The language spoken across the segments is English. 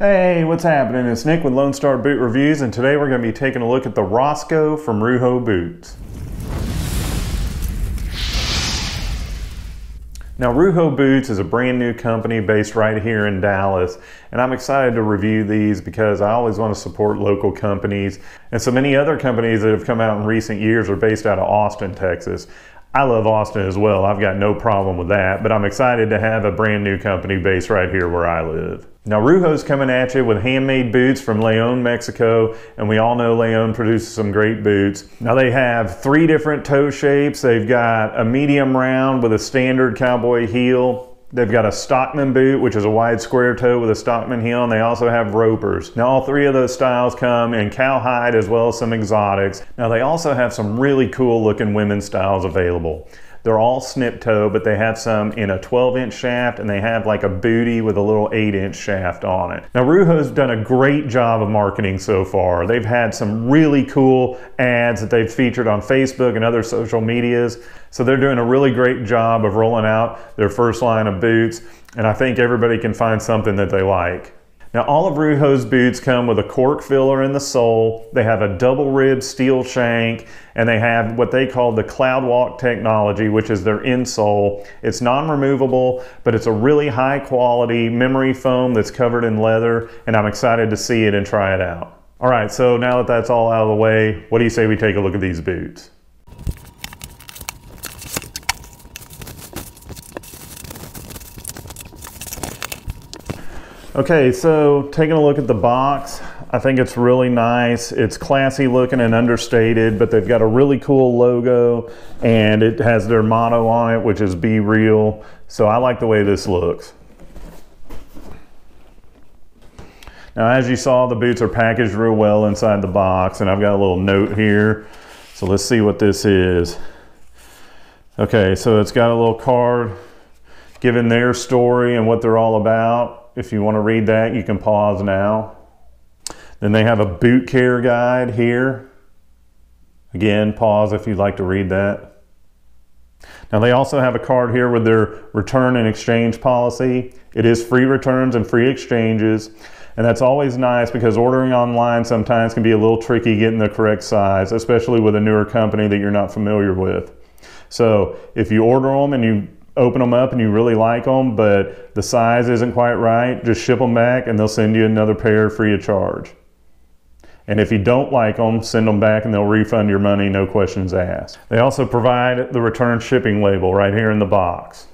Hey, what's happening? It's Nick with Lone Star Boot Reviews, and today we're going to be taking a look at the Roscoe from Rujo Boots. Now, Rujo Boots is a brand new company based right here in Dallas, and I'm excited to review these because I always want to support local companies. And so many other companies that have come out in recent years are based out of Austin, Texas. I love Austin as well. I've got no problem with that, but I'm excited to have a brand new company based right here where I live. Now, Rujo's coming at you with handmade boots from Leon, Mexico, and we all know Leon produces some great boots. Now, they have three different toe shapes. They've got a medium round with a standard cowboy heel, They've got a Stockman boot, which is a wide square toe with a Stockman heel, and they also have ropers. Now, all three of those styles come in cowhide as well as some exotics. Now, they also have some really cool looking women's styles available. They're all snip toe, but they have some in a 12 inch shaft and they have like a booty with a little 8 inch shaft on it. Now, Rujo's done a great job of marketing so far. They've had some really cool ads that they've featured on Facebook and other social medias. So they're doing a really great job of rolling out their first line of boots. And I think everybody can find something that they like. Now all of Rujo's boots come with a cork filler in the sole. They have a double rib steel shank and they have what they call the CloudWalk technology, which is their insole. It's non-removable, but it's a really high quality memory foam that's covered in leather and I'm excited to see it and try it out. All right, so now that that's all out of the way, what do you say we take a look at these boots? Okay, so taking a look at the box, I think it's really nice. It's classy looking and understated, but they've got a really cool logo and it has their motto on it, which is be real. So I like the way this looks. Now, as you saw, the boots are packaged real well inside the box and I've got a little note here. So let's see what this is. Okay, so it's got a little card giving their story and what they're all about. If you want to read that, you can pause now. Then they have a boot care guide here. Again, pause if you'd like to read that. Now they also have a card here with their return and exchange policy. It is free returns and free exchanges. And that's always nice because ordering online sometimes can be a little tricky getting the correct size, especially with a newer company that you're not familiar with. So if you order them and you open them up and you really like them, but the size isn't quite right, just ship them back and they'll send you another pair free of charge. And if you don't like them, send them back and they'll refund your money, no questions asked. They also provide the return shipping label right here in the box.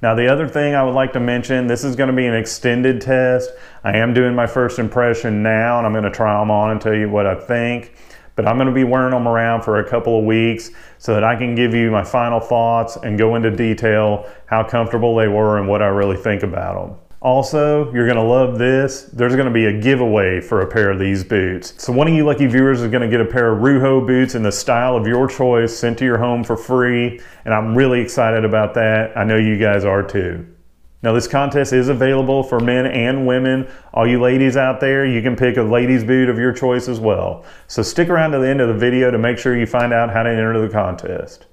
Now the other thing I would like to mention, this is gonna be an extended test. I am doing my first impression now and I'm gonna try them on and tell you what I think but I'm going to be wearing them around for a couple of weeks so that I can give you my final thoughts and go into detail how comfortable they were and what I really think about them. Also, you're gonna love this. There's gonna be a giveaway for a pair of these boots. So one of you lucky viewers is gonna get a pair of Rujo boots in the style of your choice sent to your home for free. And I'm really excited about that. I know you guys are too. Now this contest is available for men and women. All you ladies out there, you can pick a ladies boot of your choice as well. So stick around to the end of the video to make sure you find out how to enter the contest.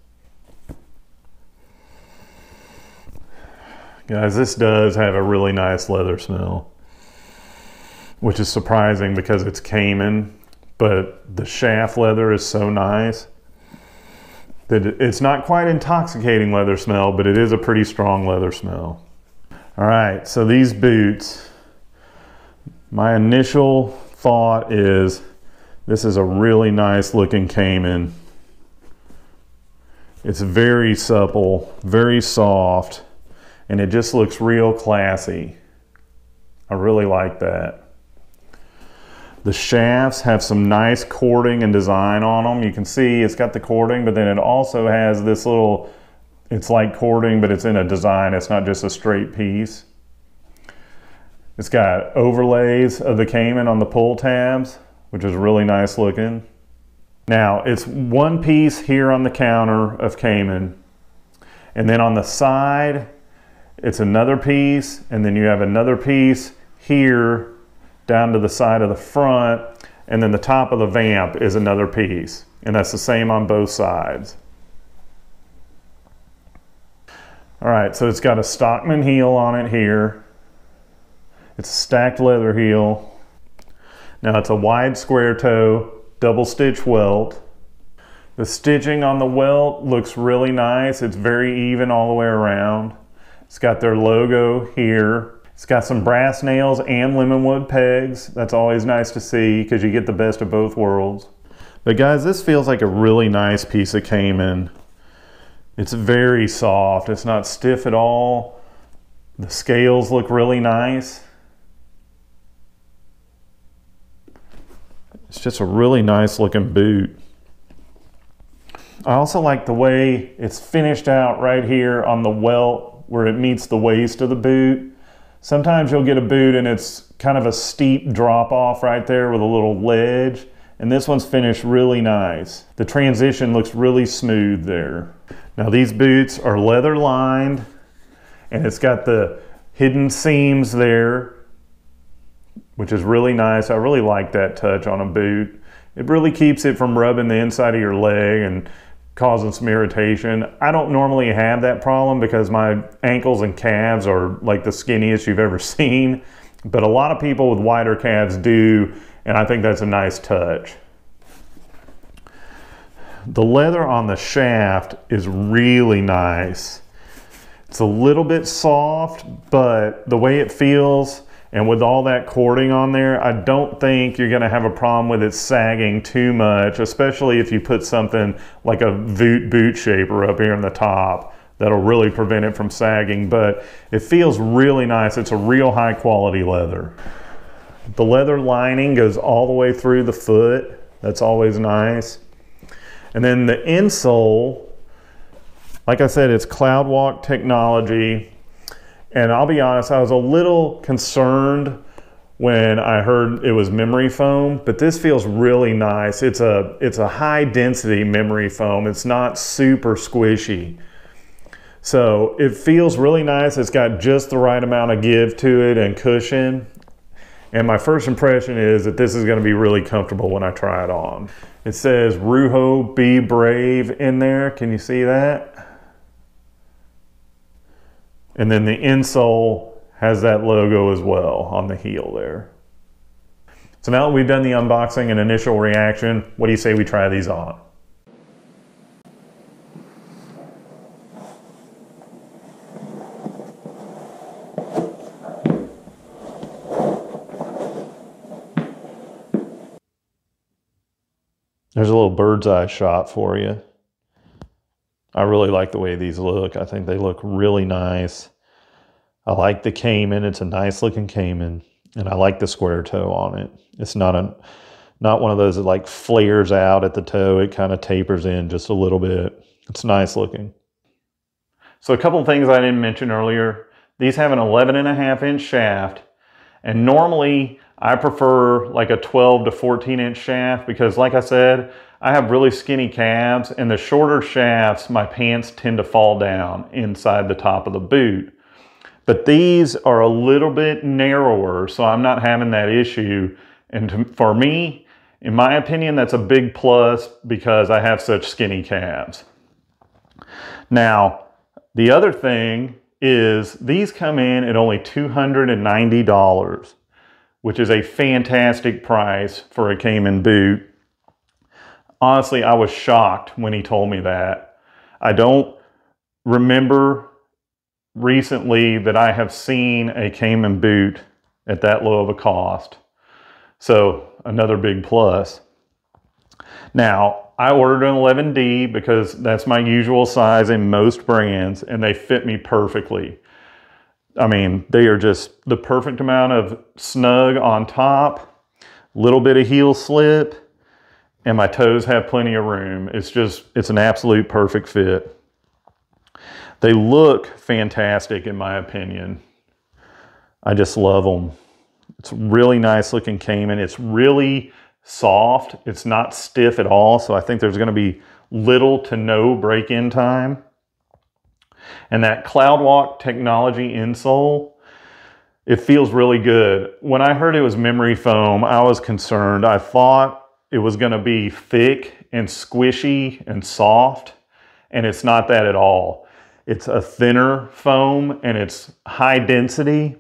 Guys, this does have a really nice leather smell, which is surprising because it's Caiman, but the shaft leather is so nice that it's not quite intoxicating leather smell, but it is a pretty strong leather smell. All right, so these boots, my initial thought is this is a really nice looking Caiman. It's very supple, very soft, and it just looks real classy. I really like that. The shafts have some nice cording and design on them. You can see it's got the cording, but then it also has this little it's like cording, but it's in a design. It's not just a straight piece. It's got overlays of the Caiman on the pull tabs, which is really nice looking. Now, it's one piece here on the counter of Caiman. And then on the side, it's another piece. And then you have another piece here down to the side of the front. And then the top of the vamp is another piece. And that's the same on both sides. All right, so it's got a Stockman heel on it here. It's a stacked leather heel. Now it's a wide square toe, double stitch welt. The stitching on the welt looks really nice. It's very even all the way around. It's got their logo here. It's got some brass nails and lemonwood pegs. That's always nice to see because you get the best of both worlds. But guys, this feels like a really nice piece of Caiman. It's very soft. It's not stiff at all. The scales look really nice. It's just a really nice looking boot. I also like the way it's finished out right here on the welt where it meets the waist of the boot. Sometimes you'll get a boot and it's kind of a steep drop off right there with a little ledge. And this one's finished really nice. The transition looks really smooth there. Now these boots are leather lined and it's got the hidden seams there which is really nice. I really like that touch on a boot. It really keeps it from rubbing the inside of your leg and causing some irritation. I don't normally have that problem because my ankles and calves are like the skinniest you've ever seen, but a lot of people with wider calves do, and I think that's a nice touch. The leather on the shaft is really nice. It's a little bit soft, but the way it feels, and with all that cording on there, I don't think you're gonna have a problem with it sagging too much, especially if you put something like a boot, boot shaper up here in the top. That'll really prevent it from sagging, but it feels really nice. It's a real high quality leather. The leather lining goes all the way through the foot. That's always nice. And then the insole, like I said, it's CloudWalk technology. And I'll be honest, I was a little concerned when I heard it was memory foam, but this feels really nice. It's a, it's a high density memory foam. It's not super squishy. So it feels really nice. It's got just the right amount of give to it and cushion. And my first impression is that this is gonna be really comfortable when I try it on. It says Rujo Be Brave in there. Can you see that? And then the insole has that logo as well on the heel there. So now that we've done the unboxing and initial reaction, what do you say we try these on? There's a little bird's eye shot for you. I really like the way these look. I think they look really nice. I like the Caiman. It's a nice looking Caiman. And I like the square toe on it. It's not a not one of those that like flares out at the toe. It kind of tapers in just a little bit. It's nice looking. So a couple of things I didn't mention earlier. These have an 11 and a half inch shaft. And normally I prefer like a 12 to 14 inch shaft because like I said, I have really skinny calves and the shorter shafts, my pants tend to fall down inside the top of the boot. But these are a little bit narrower, so I'm not having that issue. And to, for me, in my opinion, that's a big plus because I have such skinny calves. Now, the other thing is these come in at only $290, which is a fantastic price for a Caiman boot honestly, I was shocked when he told me that. I don't remember recently that I have seen a Caiman boot at that low of a cost. So another big plus. Now, I ordered an 11D because that's my usual size in most brands and they fit me perfectly. I mean, they are just the perfect amount of snug on top, little bit of heel slip, and my toes have plenty of room. It's just, it's an absolute perfect fit. They look fantastic in my opinion. I just love them. It's really nice looking Caiman. It's really soft. It's not stiff at all. So I think there's gonna be little to no break-in time. And that CloudWalk technology insole, it feels really good. When I heard it was memory foam, I was concerned. I thought it was going to be thick and squishy and soft, and it's not that at all. It's a thinner foam and it's high density.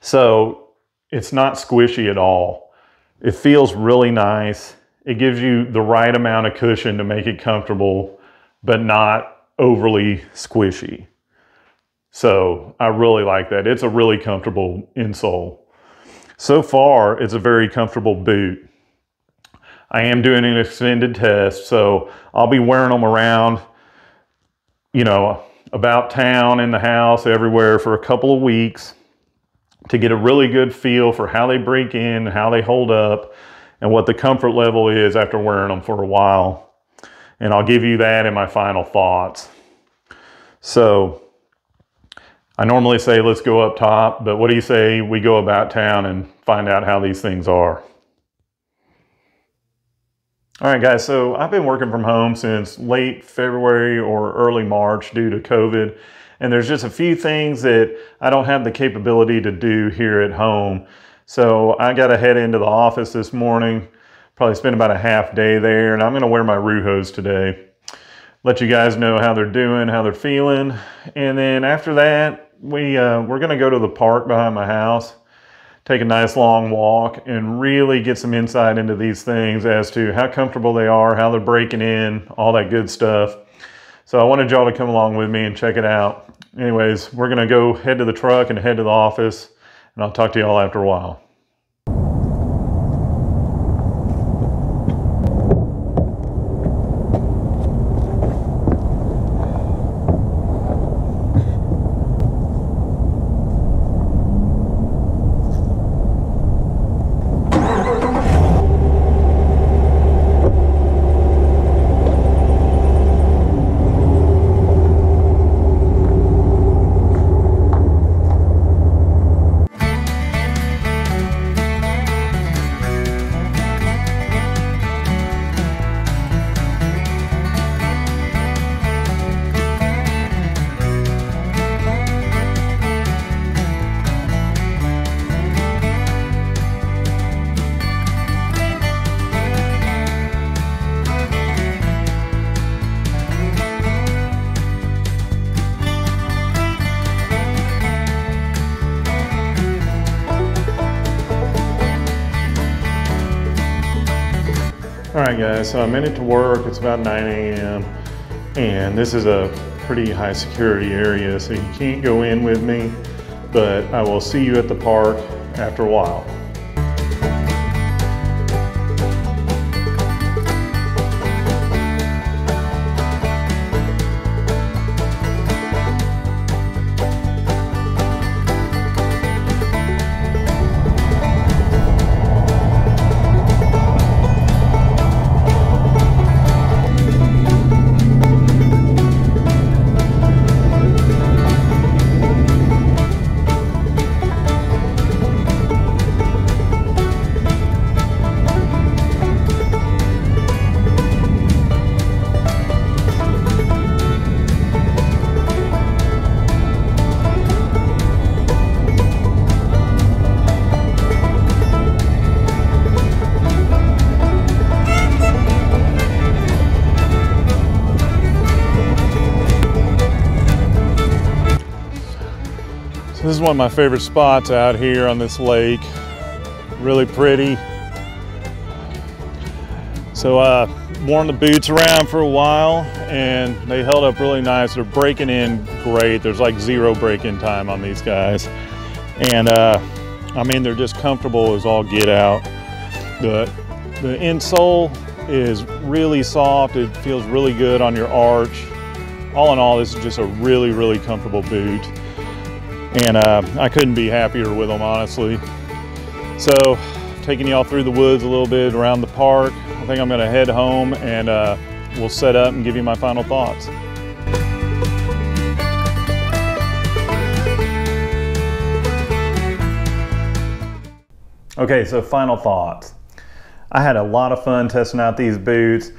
So it's not squishy at all. It feels really nice. It gives you the right amount of cushion to make it comfortable, but not overly squishy. So I really like that. It's a really comfortable insole. So far, it's a very comfortable boot. I am doing an extended test, so I'll be wearing them around, you know, about town, in the house, everywhere for a couple of weeks to get a really good feel for how they break in, how they hold up, and what the comfort level is after wearing them for a while. And I'll give you that in my final thoughts. So I normally say let's go up top, but what do you say we go about town and find out how these things are? All right, guys, so I've been working from home since late February or early March due to COVID. And there's just a few things that I don't have the capability to do here at home. So I got to head into the office this morning, probably spend about a half day there, and I'm going to wear my Rujos today. Let you guys know how they're doing, how they're feeling. And then after that, we, uh, we're going to go to the park behind my house take a nice long walk and really get some insight into these things as to how comfortable they are, how they're breaking in, all that good stuff. So I wanted y'all to come along with me and check it out. Anyways, we're gonna go head to the truck and head to the office and I'll talk to y'all after a while. Guys, so I'm in it to work. It's about 9 a.m. and this is a pretty high security area, so you can't go in with me, but I will see you at the park after a while. Is one of my favorite spots out here on this lake. Really pretty. So I uh, worn the boots around for a while and they held up really nice. They're breaking in great. There's like zero break-in time on these guys. And uh, I mean, they're just comfortable as all get out. The, the insole is really soft. It feels really good on your arch. All in all, this is just a really, really comfortable boot and uh, I couldn't be happier with them, honestly. So, taking y'all through the woods a little bit around the park. I think I'm gonna head home and uh, we'll set up and give you my final thoughts. Okay, so final thoughts. I had a lot of fun testing out these boots.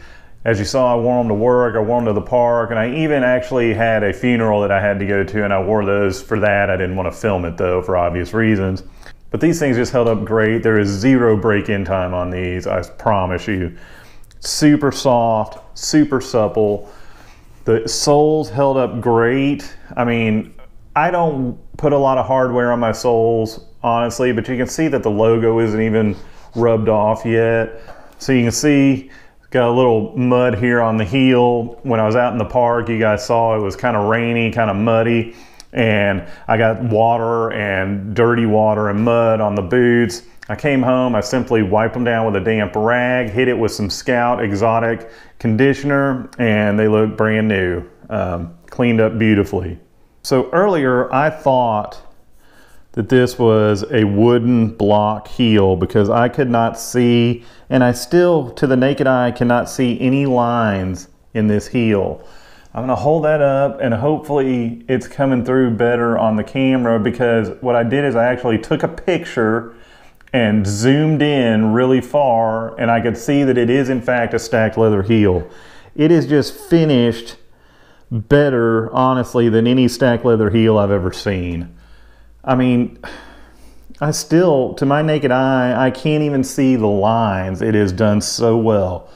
As you saw, I wore them to work, I wore them to the park, and I even actually had a funeral that I had to go to, and I wore those for that. I didn't want to film it though, for obvious reasons. But these things just held up great. There is zero break-in time on these, I promise you. Super soft, super supple. The soles held up great. I mean, I don't put a lot of hardware on my soles honestly, but you can see that the logo isn't even rubbed off yet. So you can see got a little mud here on the heel. When I was out in the park, you guys saw it was kind of rainy, kind of muddy, and I got water and dirty water and mud on the boots. I came home, I simply wiped them down with a damp rag, hit it with some Scout Exotic conditioner, and they look brand new, um, cleaned up beautifully. So earlier I thought that this was a wooden block heel because I could not see, and I still, to the naked eye, cannot see any lines in this heel. I'm gonna hold that up and hopefully it's coming through better on the camera because what I did is I actually took a picture and zoomed in really far and I could see that it is in fact a stacked leather heel. It is just finished better, honestly, than any stacked leather heel I've ever seen. I mean, I still, to my naked eye, I can't even see the lines. It is done so well.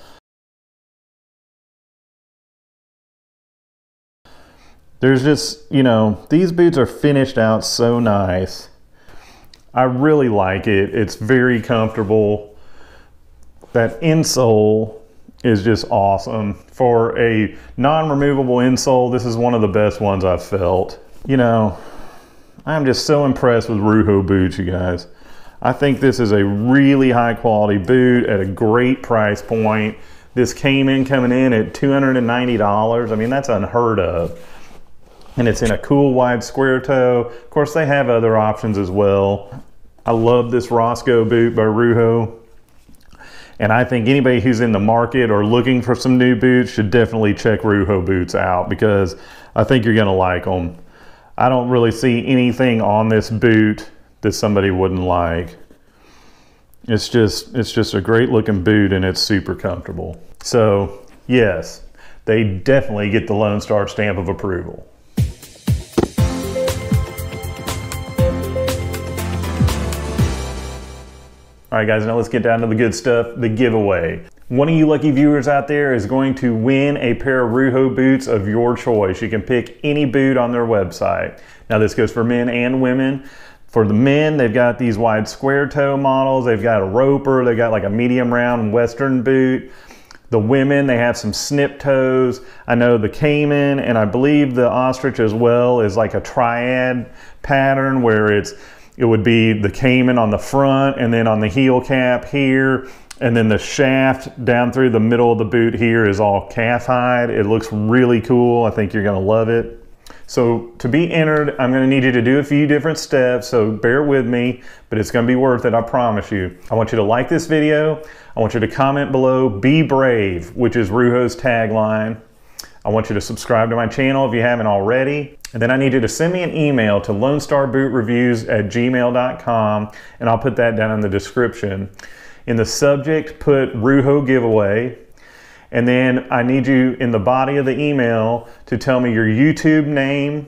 There's just, you know, these boots are finished out so nice. I really like it. It's very comfortable. That insole is just awesome. For a non-removable insole, this is one of the best ones I've felt. You know, I'm just so impressed with Rujo boots, you guys. I think this is a really high quality boot at a great price point. This came in coming in at $290. I mean, that's unheard of and it's in a cool wide square toe. Of course, they have other options as well. I love this Roscoe boot by Rujo. And I think anybody who's in the market or looking for some new boots should definitely check Rujo boots out because I think you're gonna like them. I don't really see anything on this boot that somebody wouldn't like. It's just, it's just a great looking boot and it's super comfortable. So yes, they definitely get the Lone Star stamp of approval. All right, guys, now let's get down to the good stuff, the giveaway. One of you lucky viewers out there is going to win a pair of Rujo boots of your choice. You can pick any boot on their website. Now this goes for men and women. For the men, they've got these wide square toe models. They've got a roper. They've got like a medium round western boot. The women, they have some snip toes. I know the Caiman and I believe the ostrich as well is like a triad pattern where it's it would be the Caiman on the front and then on the heel cap here. And then the shaft down through the middle of the boot here is all calf hide. It looks really cool. I think you're gonna love it. So to be entered, I'm gonna need you to do a few different steps, so bear with me, but it's gonna be worth it, I promise you. I want you to like this video. I want you to comment below, be brave, which is Rujo's tagline. I want you to subscribe to my channel if you haven't already. And then I need you to send me an email to lonestarboot.reviews at gmail.com and I'll put that down in the description. In the subject, put Rujo giveaway. And then I need you in the body of the email to tell me your YouTube name,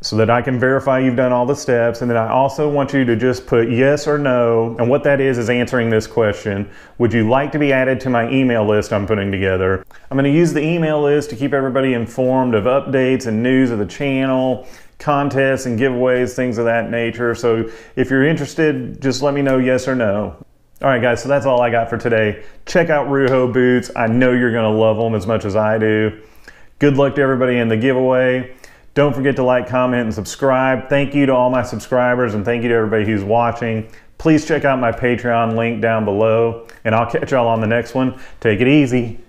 so that I can verify you've done all the steps. And then I also want you to just put yes or no. And what that is, is answering this question. Would you like to be added to my email list I'm putting together? I'm going to use the email list to keep everybody informed of updates and news of the channel, contests and giveaways, things of that nature. So if you're interested, just let me know yes or no. All right, guys, so that's all I got for today. Check out Rujo boots. I know you're going to love them as much as I do. Good luck to everybody in the giveaway. Don't forget to like, comment, and subscribe. Thank you to all my subscribers and thank you to everybody who's watching. Please check out my Patreon link down below and I'll catch y'all on the next one. Take it easy.